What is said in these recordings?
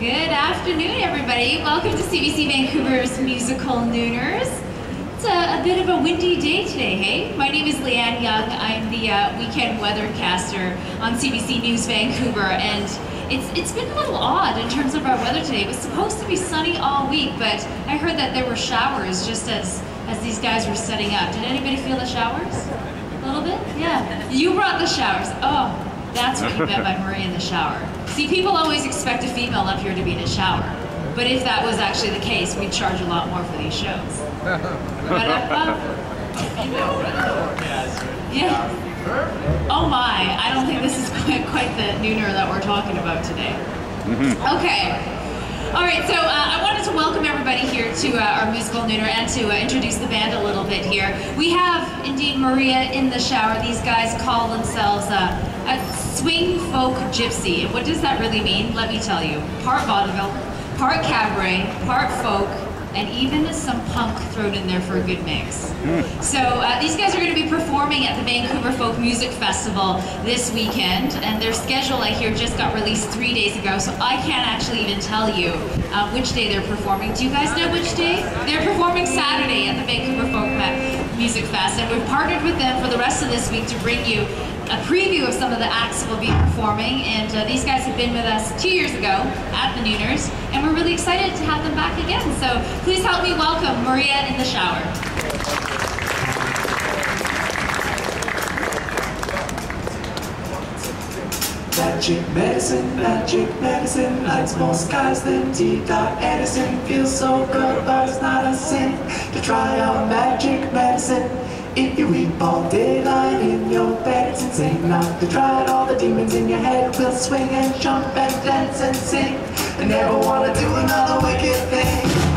Good afternoon, everybody. Welcome to CBC Vancouver's Musical Nooners. It's a, a bit of a windy day today, hey? My name is Leanne Young. I'm the uh, weekend weathercaster on CBC News Vancouver, and it's it's been a little odd in terms of our weather today. It was supposed to be sunny all week, but I heard that there were showers just as as these guys were setting up. Did anybody feel the showers? A little bit? Yeah. You brought the showers. Oh, that's what you meant by Maria in the shower. See, people always expect a female up here to be in a shower. But if that was actually the case, we'd charge a lot more for these shows. Uh, yeah. Oh my, I don't think this is quite, quite the nooner that we're talking about today. Okay. All right, so uh, I wanted to welcome everybody here to uh, our musical nooner and to uh, introduce the band a little bit here. We have indeed Maria in the shower. These guys call themselves uh, a swing folk gypsy. What does that really mean? Let me tell you. Part vaudeville, part cabaret, part folk, and even some punk thrown in there for a good mix. So uh, these guys are going to be performing at the Vancouver Folk Music Festival this weekend, and their schedule I hear just got released three days ago, so I can't actually even tell you uh, which day they're performing. Do you guys know which day? They're performing Saturday at the Vancouver Folk Ma- Music Fest, and we've partnered with them for the rest of this week to bring you a preview of some of the acts we'll be performing. And uh, these guys have been with us two years ago at the Nooners, and we're really excited to have them back again. So please help me welcome Maria in the shower. Magic medicine, magic medicine Lights more skies than T. Edison. Feels so good, but it's not a sin To try our magic medicine. If you weep all daylight in your bed It's insane not to try it. All the demons in your head will swing and jump and dance and sing. I never wanna do another wicked thing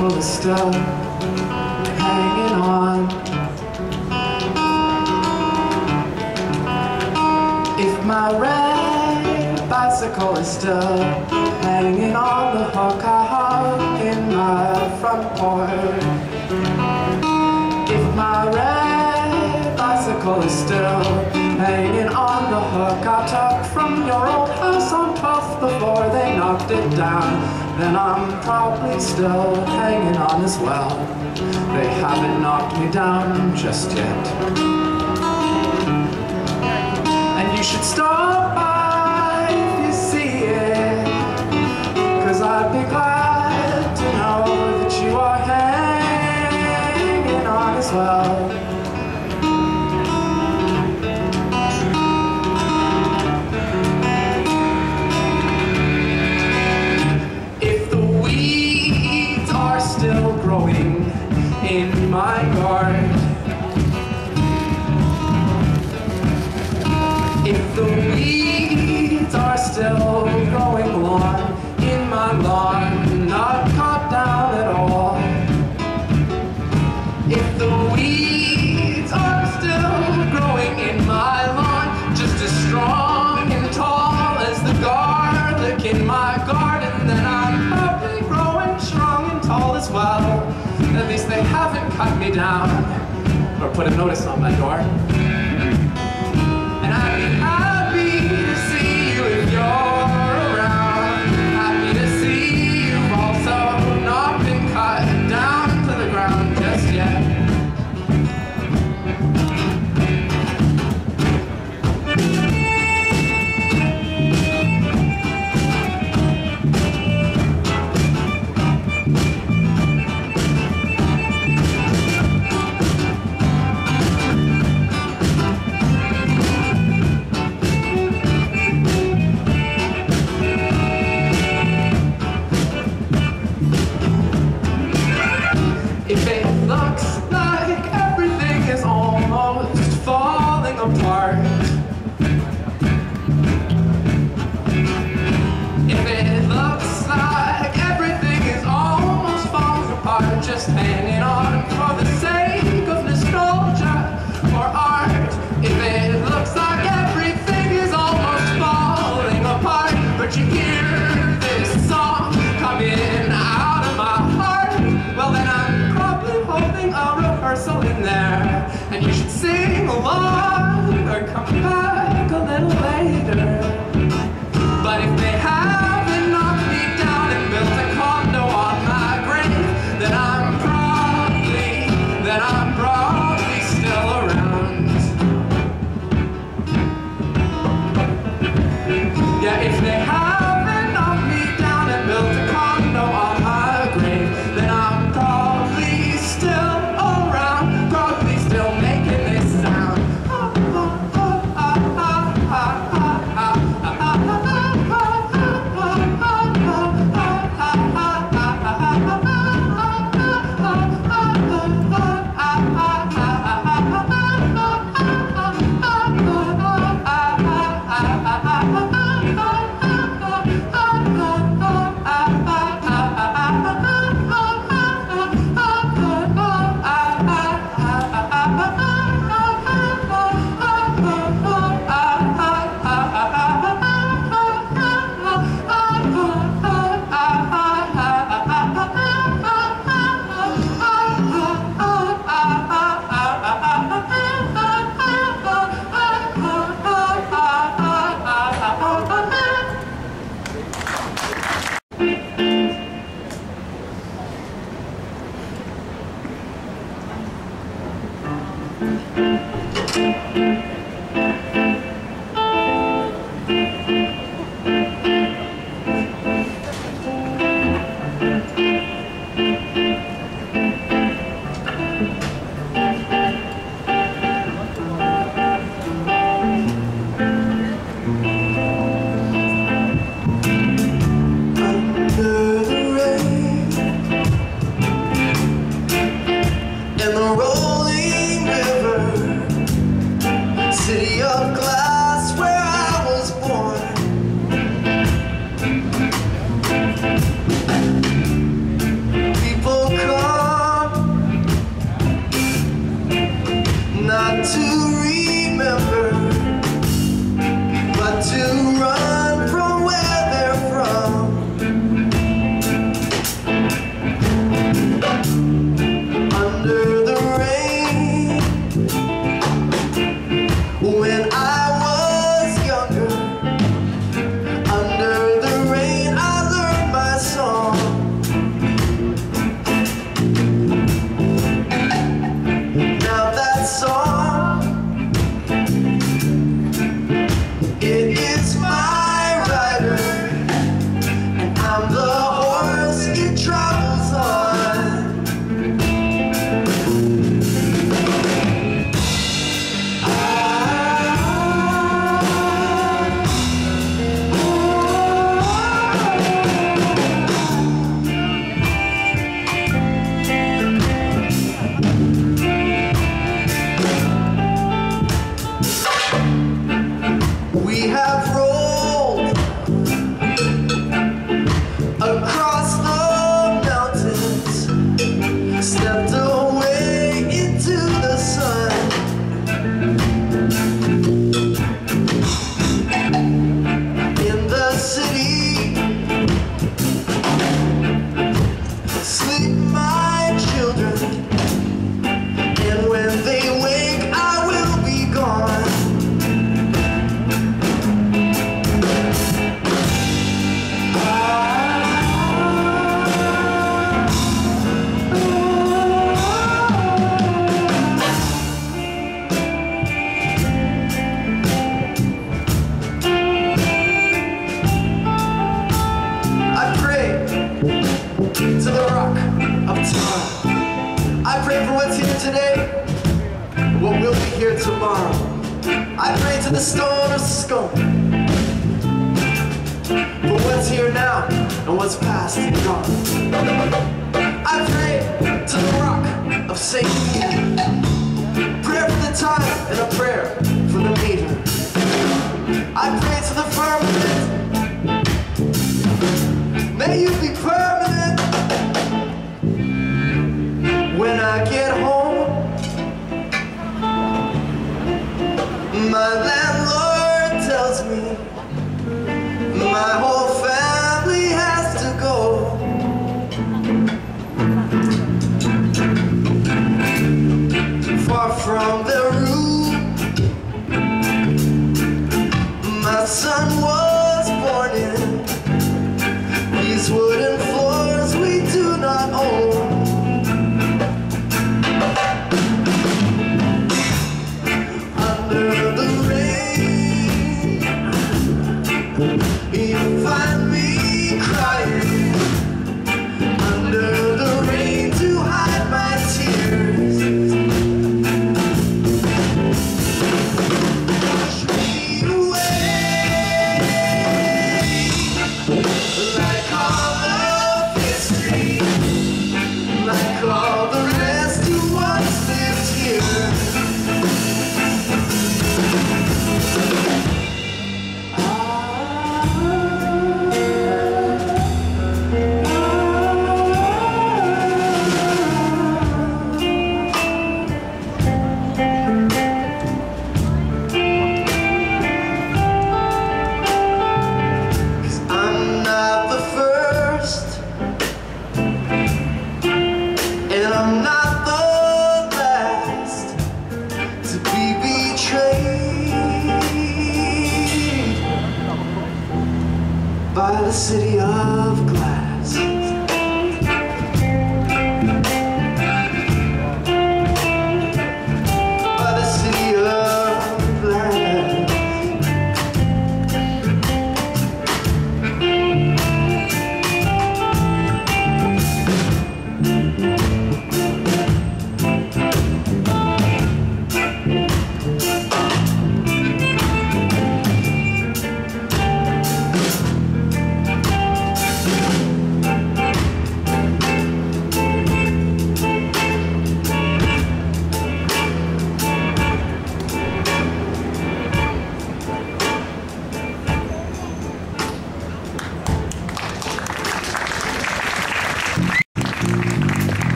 bicycle is still hanging on. If my red bicycle is still hanging on the hook I hung in my front porch. If my red bicycle is still hanging on the hook I took from your old house on 12th before they knocked it down, then I'm probably still hanging on as well. They haven't knocked me down just yet. Down or put a notice on my door.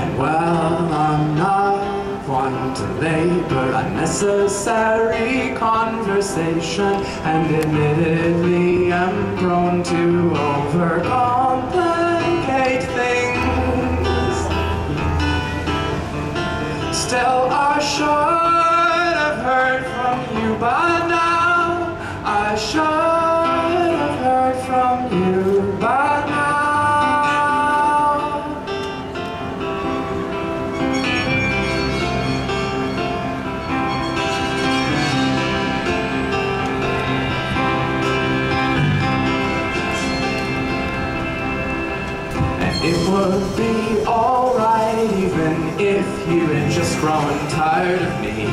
And while I'm not one to labor unnecessary conversation, and admittedly I'm prone to overcomplicate things, still I should have heard from you by now. I should. growing tired of me.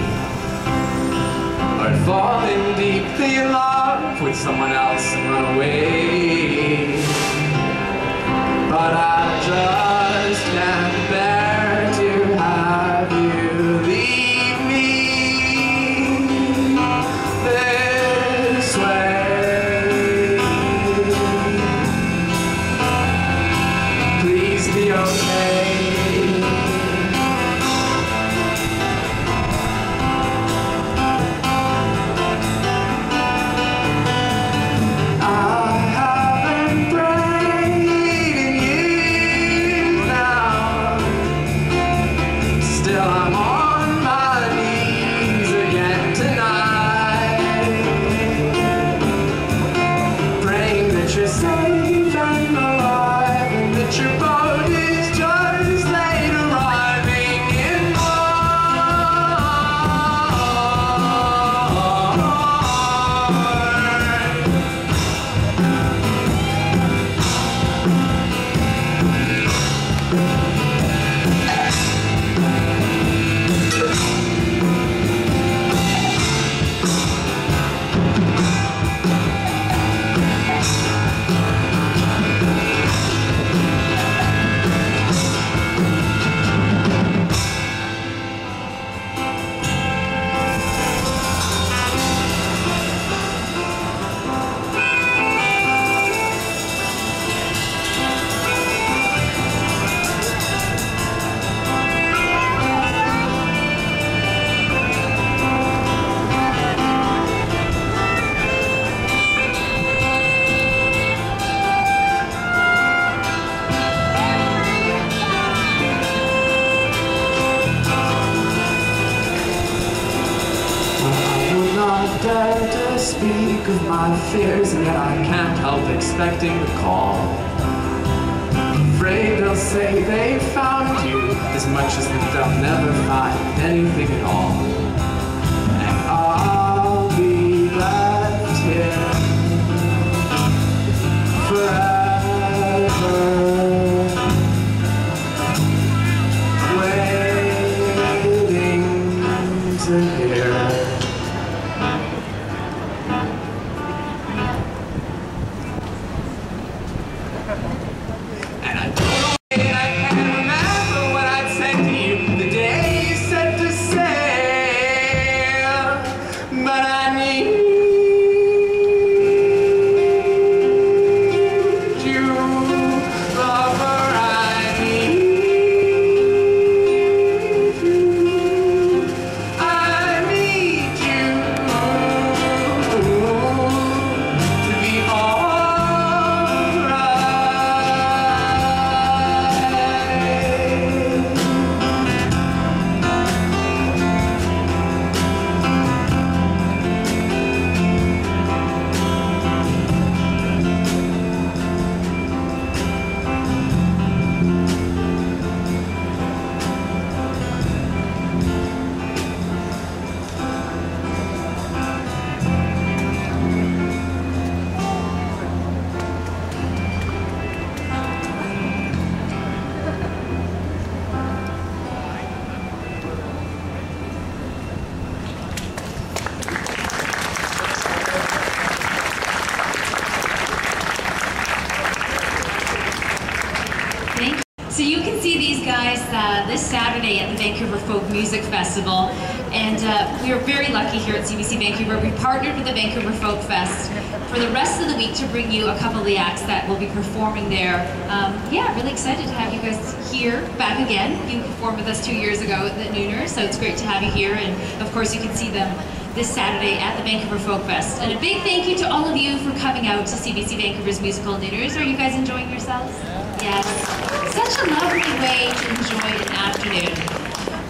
Or falling deeply in love with someone else and run away. But I just partnered with the Vancouver Folk Fest for the rest of the week to bring you a couple of the acts that will be performing there. Um, yeah, really excited to have you guys here, back again. You performed with us two years ago at the Nooner, so it's great to have you here. And of course, you can see them this Saturday at the Vancouver Folk Fest. And a big thank you to all of you for coming out to CBC Vancouver's musical Nooners. Are you guys enjoying yourselves? Yes. Such a lovely way to enjoy an afternoon.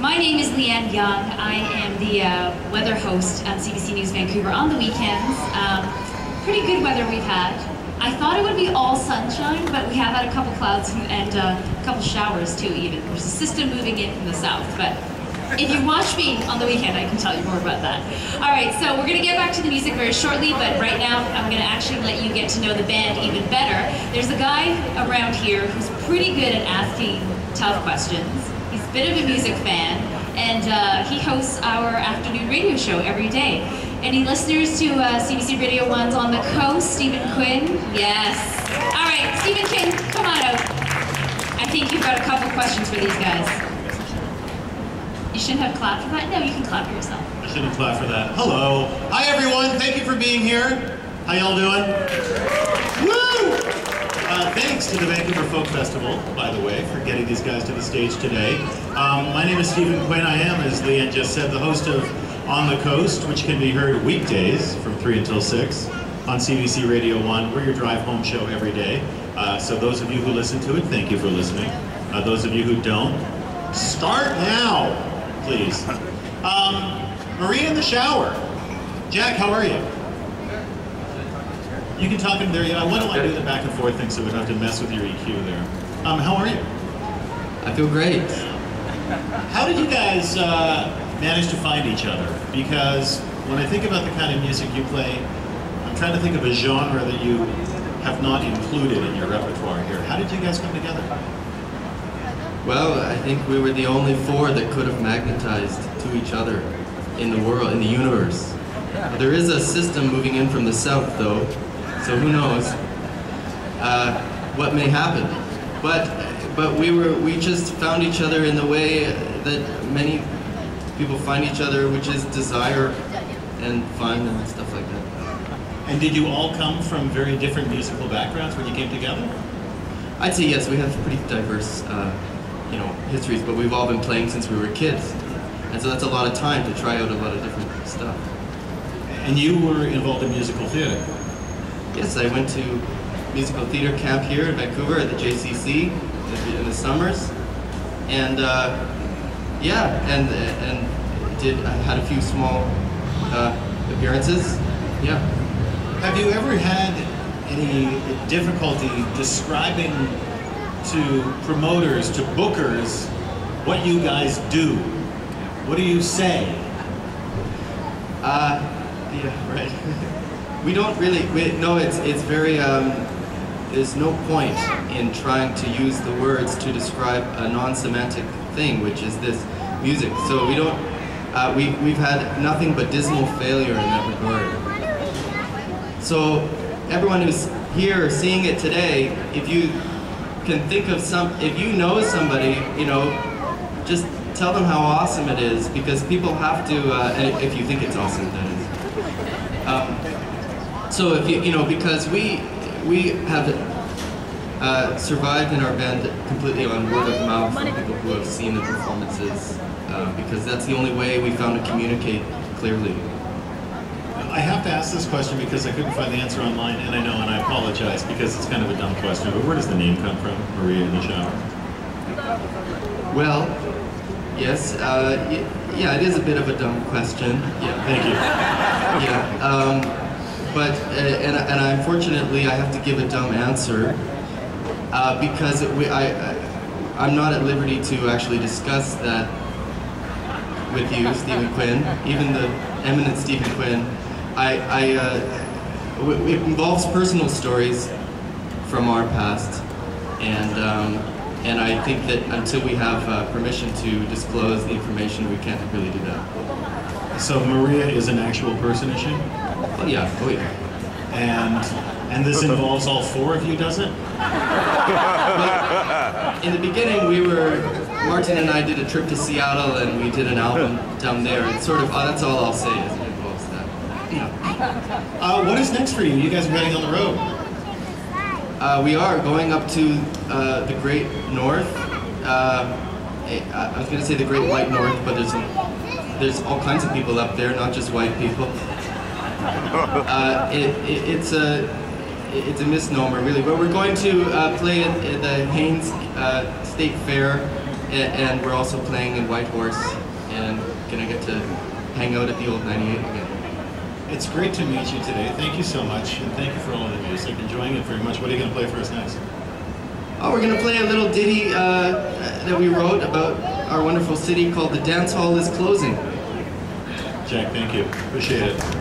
My name is Leanne Young. I am the uh, weather host on CBC News Vancouver on the weekends. Um, pretty good weather we've had. I thought it would be all sunshine, but we have had a couple clouds and uh, a couple showers too even. There's a system moving in from the south, but if you watch me on the weekend, I can tell you more about that. All right, so we're gonna get back to the music very shortly, but right now I'm gonna actually let you get to know the band even better. There's a guy around here who's pretty good at asking tough questions. He's a bit of a music fan, and uh, he hosts our afternoon radio show every day. Any listeners to uh, CBC Radio 1's On the Coast, Stephen Quinn? Yes. All right, Stephen Quinn, come on out. I think you've got a couple questions for these guys. You shouldn't have clapped for that. No, you can clap for yourself. I shouldn't have clap for that. Hello. Hi, everyone. Thank you for being here. How y'all doing? Woo! Thanks to the Vancouver Folk Festival, by the way, for getting these guys to the stage today. Um, my name is Stephen Quinn. I am, as Leanne just said, the host of On the Coast, which can be heard weekdays from 3 until 6 on CBC Radio 1. We're your drive home show every day. Uh, so those of you who listen to it, thank you for listening. Uh, those of you who don't, start now please. Um, Maria in the shower. Jack, how are you? You can talk in there. Yeah, why don't I do the back and forth thing so we don't have to mess with your EQ there. Um, how are you? I feel great. How did you guys uh, manage to find each other? Because when I think about the kind of music you play, I'm trying to think of a genre that you have not included in your repertoire here. How did you guys come together? Well, I think we were the only four that could have magnetized to each other in the world, in the universe. There is a system moving in from the south, though, so who knows uh, what may happen. But but we were we just found each other in the way that many people find each other, which is desire and fun and stuff like that. And did you all come from very different musical backgrounds when you came together? I'd say yes. We have pretty diverse. Uh, you know, histories, but we've all been playing since we were kids. And so that's a lot of time to try out a lot of different stuff. And you were involved in musical theater? Yes, I went to musical theater camp here in Vancouver at the JCC in the summers. And uh, yeah, and and did I had a few small uh, appearances. Yeah. Have you ever had any difficulty describing to promoters, to bookers, what you guys do. What do you say? Uh, yeah, right. We don't really, we, no, it's, it's very, um, there's no point in trying to use the words to describe a non-semantic thing, which is this music. So we don't, uh, we, we've had nothing but dismal failure in that regard. So everyone who's here seeing it today, if you can think of some, if you know somebody, you know, just tell them how awesome it is because people have to, uh, if you think it's awesome. Um, so if you, you know, because we, we have uh, survived in our band completely on word of mouth from people who have seen the performances uh, because that's the only way we found to communicate clearly. I have to ask this question because I couldn't find the answer online, and I know, and I apologize because it's kind of a dumb question, but where does the name come from, Maria in the shower? Well, yes, uh, yeah, it is a bit of a dumb question. Yeah. Thank you. yeah, um, but, uh, and, and unfortunately I have to give a dumb answer uh, because we, I, I, I'm not at liberty to actually discuss that with you, Stephen Quinn, even the eminent Stephen Quinn. I, I uh, it involves personal stories from our past, and um, and I think that until we have uh, permission to disclose the information, we can't really do that. So Maria is an actual person, is she? Oh yeah, oh yeah. And and this involves all four of you, does it? Well, in the beginning, we were Martin and I did a trip to Seattle and we did an album down there. It's sort of, uh, that's all I'll say is it involves that. Uh, what is next for you? You guys are heading on the road. Uh, we are going up to uh, the Great North. Uh, eh, I was going to say the Great White North, but there's there's all kinds of people up there, not just white people. Uh, it, it, it's a it's a misnomer, really. But we're going to uh, play at, at the Haines uh, State Fair, and, and we're also playing in Whitehorse, and gonna get to hang out at the old 98 again. It's great to meet you today. Thank you so much, and thank you for all of the music. Enjoying it very much. What are you going to play for us next? Oh, we're gonna play a little ditty uh, that we wrote about our wonderful city called "The Dance Hall Is Closing." Jack, thank you. Appreciate it.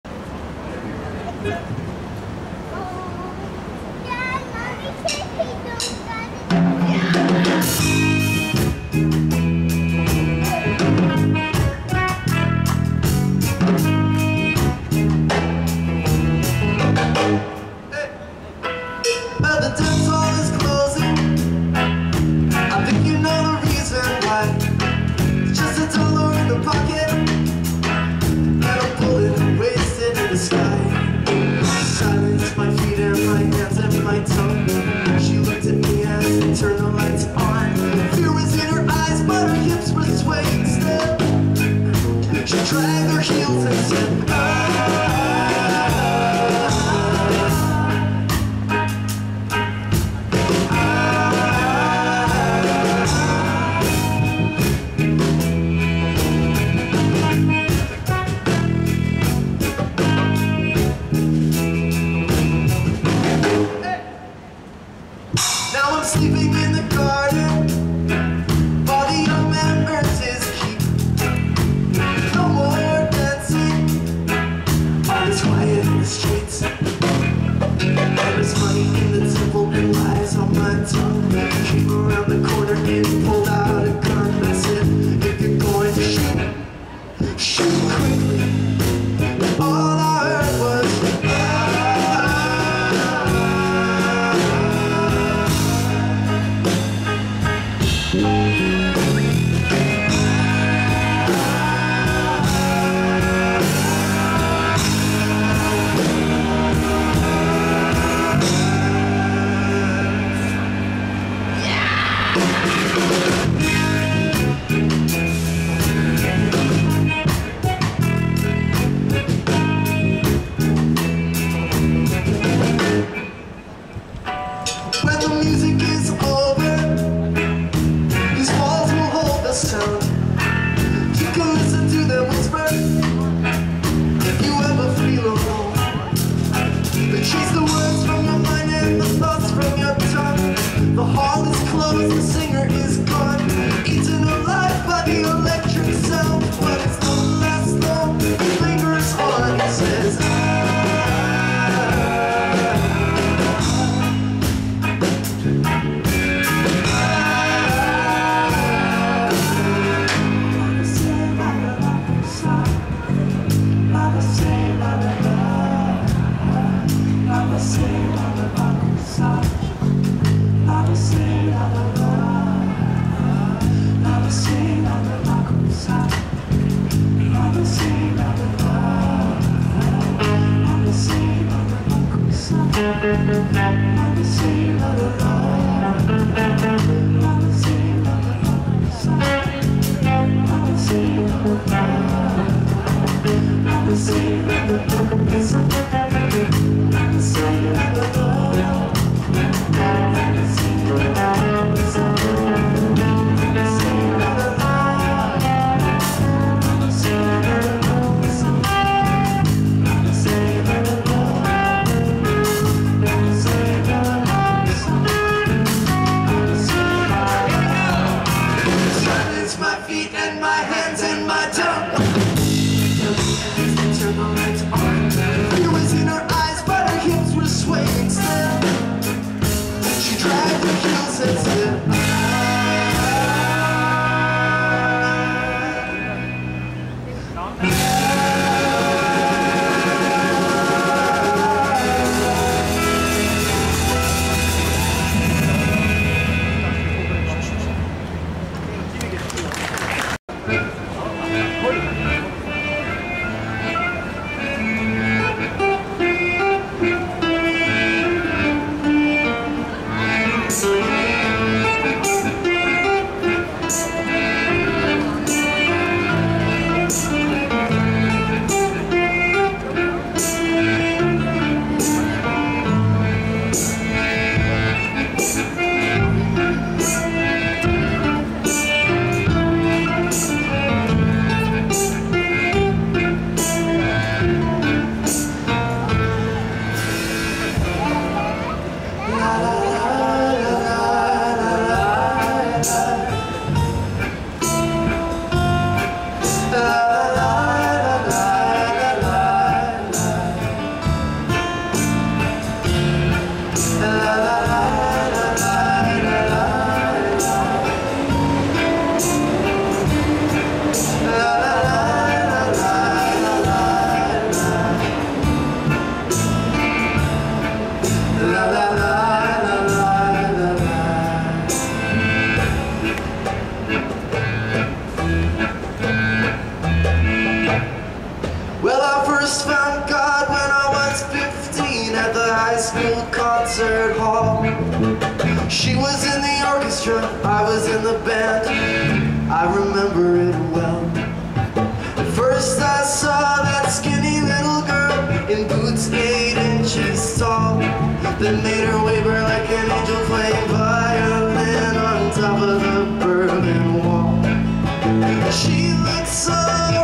She looked so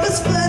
resplendent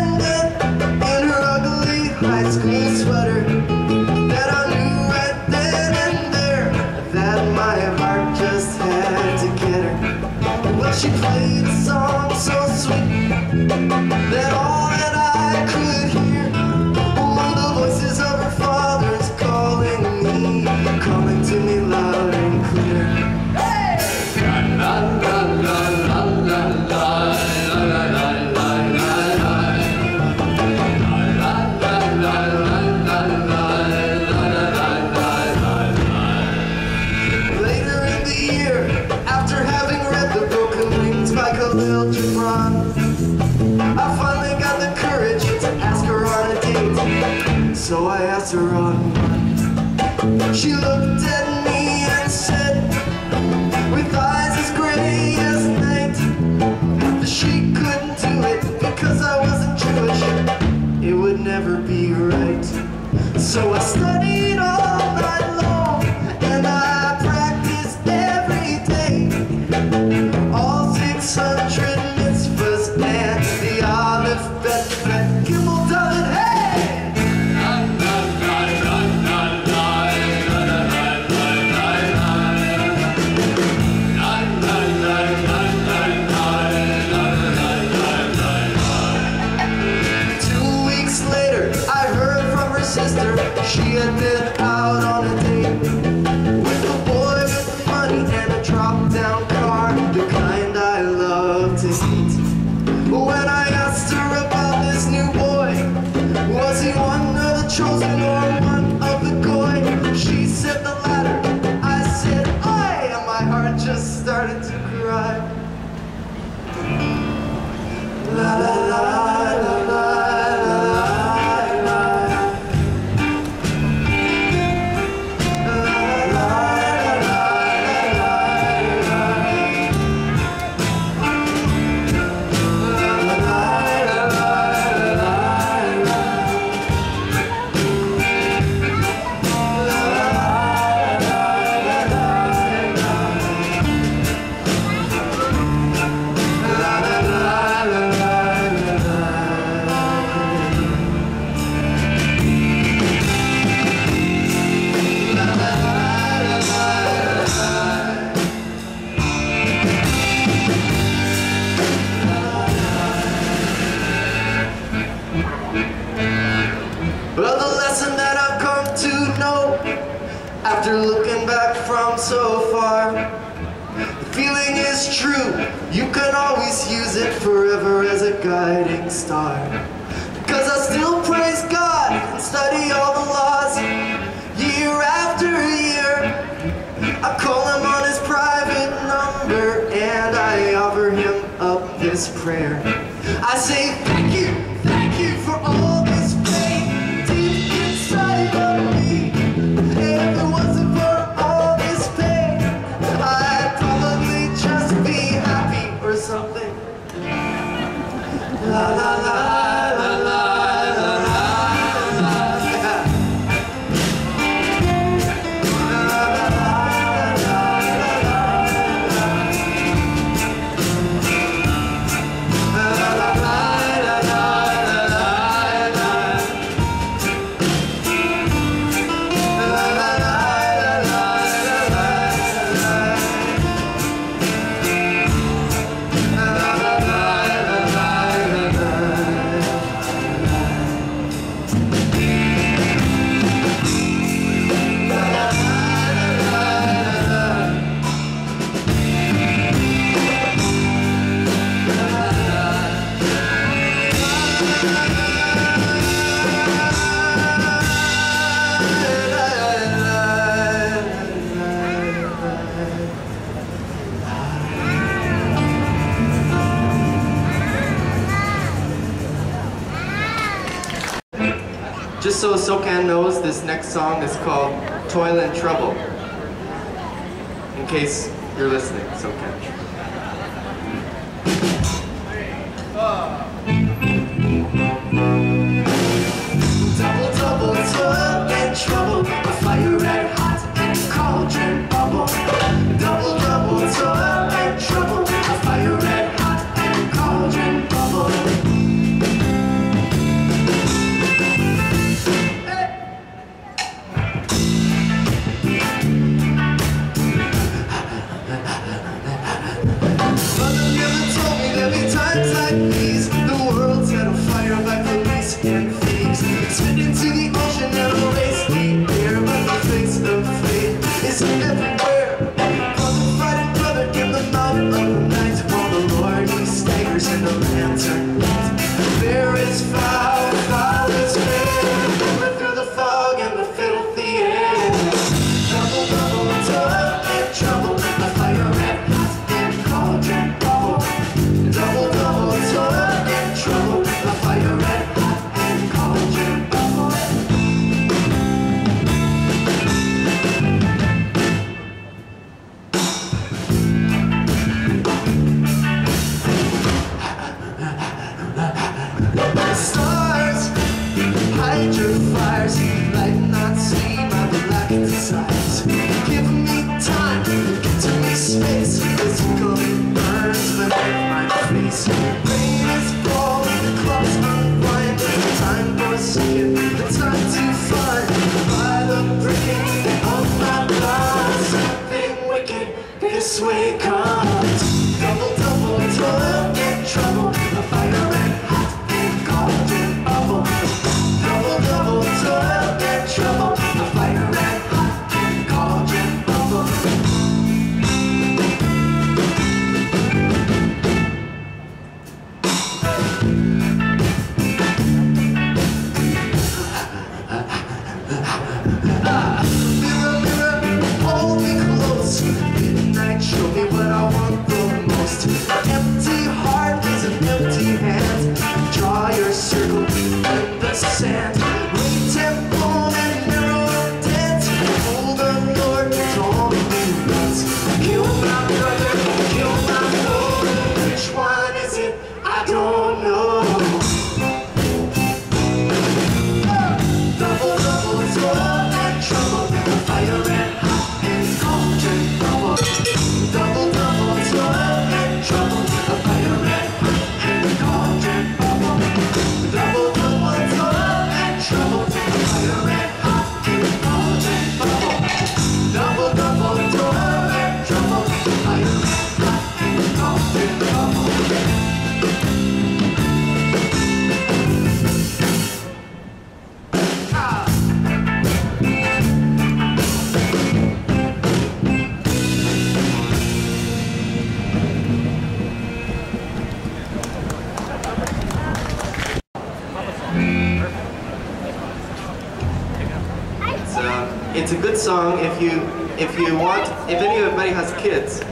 if you want if anybody has kids.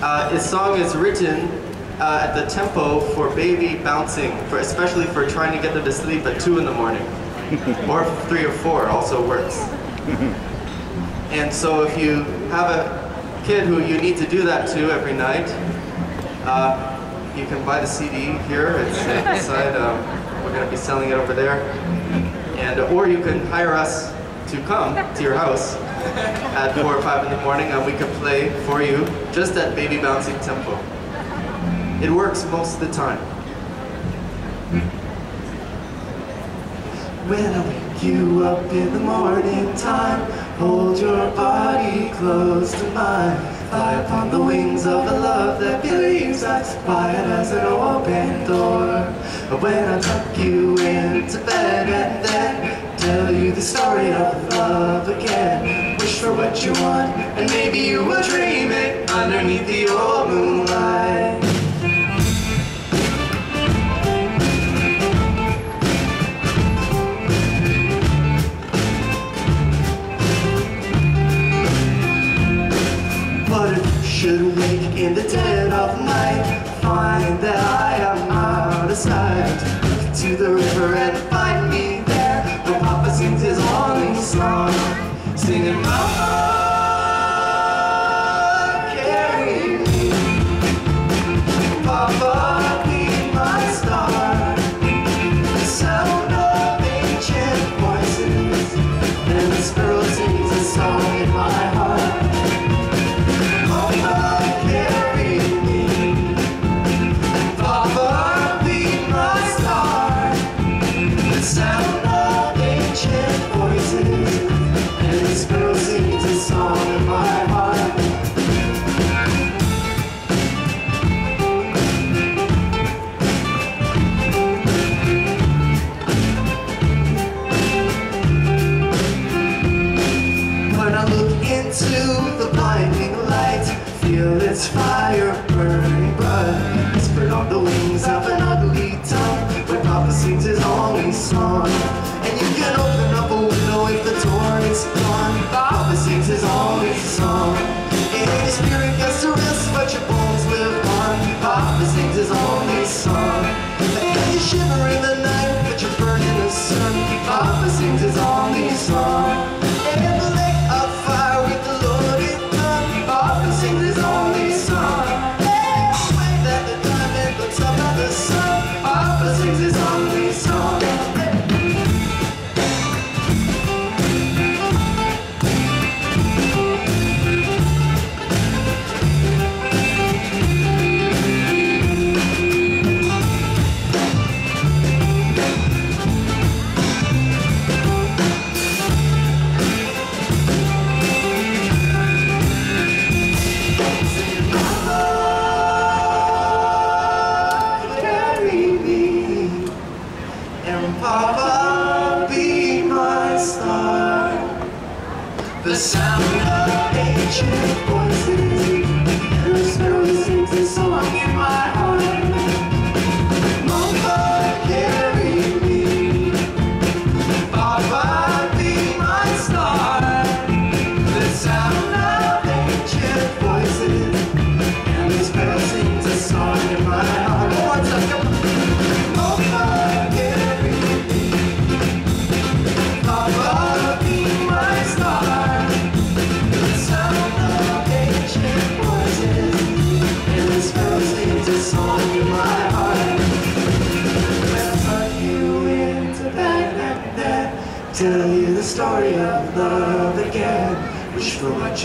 Uh, this song is written uh, at the tempo for baby bouncing, for especially for trying to get them to sleep at two in the morning, or three or four also works. And so if you have a kid who you need to do that to every night, uh, you can buy the CD here. It's inside. Um, we're going to be selling it over there. And or you can hire us to come to your house at four or five in the morning, and we can play for you just at baby bouncing tempo. It works most of the time. When I wake you up in the morning time, hold your body close to mine. Fly upon the wings of a love that believes us, quiet as an open door. When I tuck you into bed and then tell you the story of love again. For what you want, and maybe you will dream it underneath the old moonlight. What if should wake in the dead of night Find that I am out of sight Look to the river and find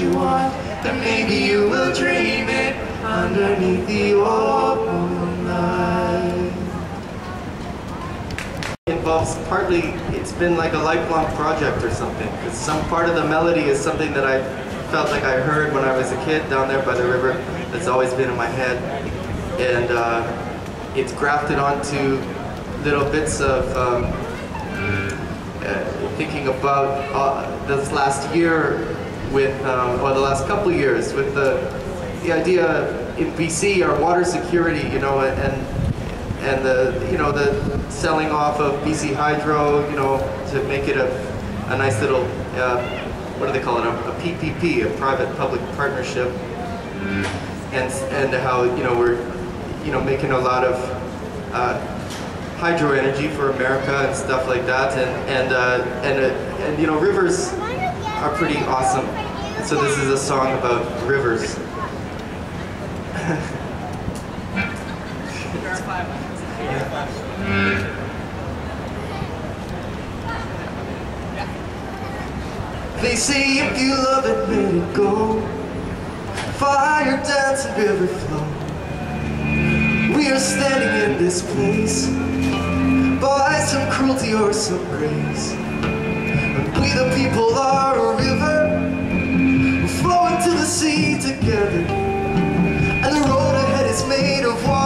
you want, and maybe you will dream it underneath the open night. involves partly it's been like a lifelong project or something because some part of the melody is something that I felt like I heard when I was a kid down there by the river that's always been in my head and uh, it's grafted onto little bits of um, uh, thinking about uh, this last year with um, or the last couple of years with the the idea in BC our water security you know and and the you know the selling off of BC Hydro, you know, to make it a, a nice little uh, what do they call it, a, a PPP, a private-public partnership, and and how you know we're you know making a lot of uh, hydro energy for America and stuff like that, and and uh, and uh, and you know rivers are pretty awesome. And so this is a song about rivers. They say if you love it, let it go. Fire dance and river flow. We are standing in this place by some cruelty or some grace. We the people are a river flowing to the sea together. And the road ahead is made of water.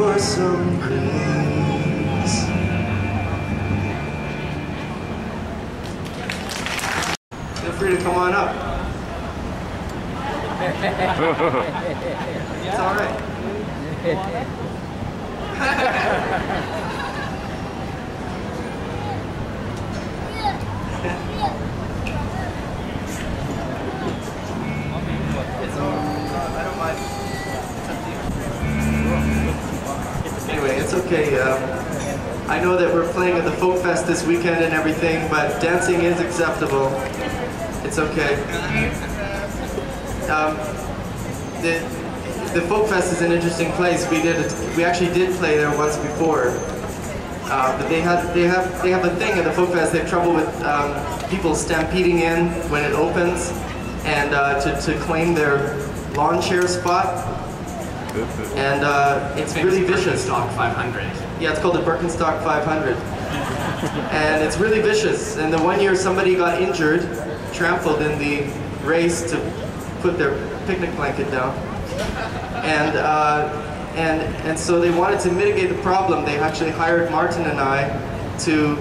Cruelty or some grace. Feel free to come on up. it's all right. okay. Um, I know that we're playing at the Folk Fest this weekend and everything, but dancing is acceptable. It's okay. Um, the, the Folk Fest is an interesting place. We did we actually did play there once before. Uh, but they have they have they have a thing at the Folk Fest. They have trouble with um, people stampeding in when it opens, and uh, to, to claim their lawn chair spot. And uh, it's really vicious. Stock 500. Yeah, it's called the Birkenstock 500. and it's really vicious. And the one year somebody got injured, trampled in the race to put their picnic blanket down. And, uh, and, and so they wanted to mitigate the problem. They actually hired Martin and I to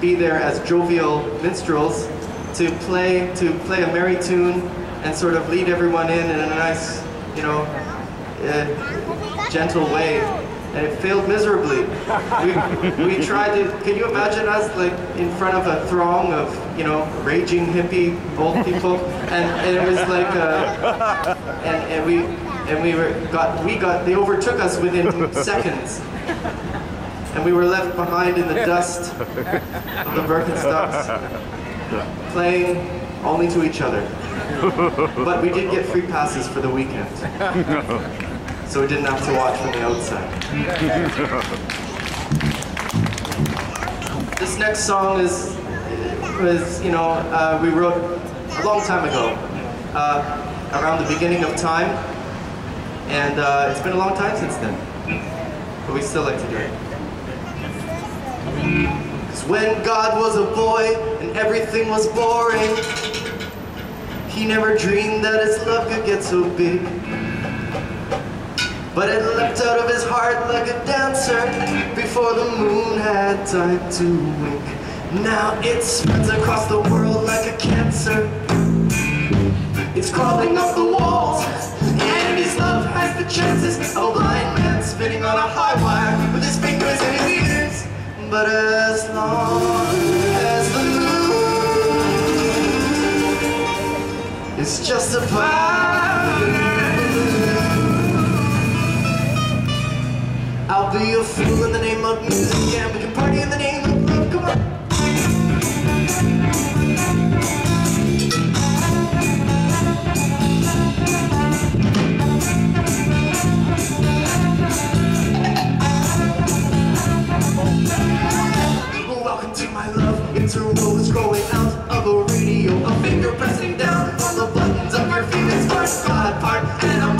be there as jovial minstrels to play, to play a merry tune and sort of lead everyone in in a nice, you know, uh, gentle way, and it failed miserably. We, we tried to, can you imagine us like in front of a throng of, you know, raging hippie old people, and, and it was like, uh, and, and we, and we were, got, we got, they overtook us within seconds. And we were left behind in the dust of the Birkenstocks, playing only to each other. But we did get free passes for the weekend. So we didn't have to watch from the outside. This next song is, was, you know, uh, we wrote a long time ago, uh, around the beginning of time. And uh, it's been a long time since then. But we still like to do it. Cause when God was a boy and everything was boring, he never dreamed that his love could get so big. But it leapt out of his heart like a dancer before the moon had time to wink. Now it spreads across the world like a cancer. It's crawling up the walls, his love has the chances of a blind man spinning on a high wire with his fingers in his ears. But as long as the moon is just a fire. I'll be a fool in the name of music and we can party in the name of love. Come on. Welcome to my love. Growing out of a radio. A finger pressing down on the buttons of your feelings. Part, God, part, and I'm